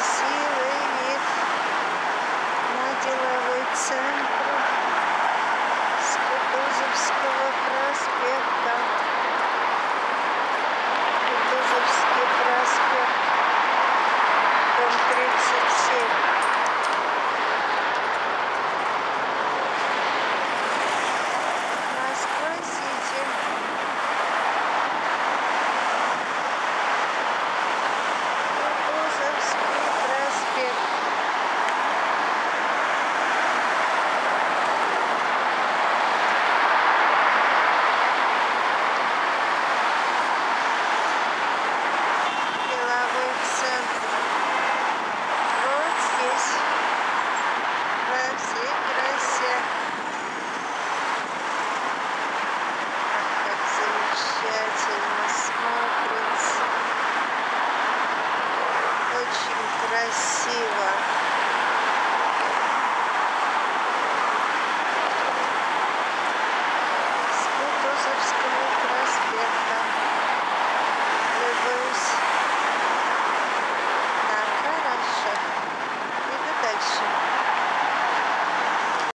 сили від наділових центру з Кутузовського проспекта. Кутузовський проспект, дом 36. красиво. С Кутузовского проспекта.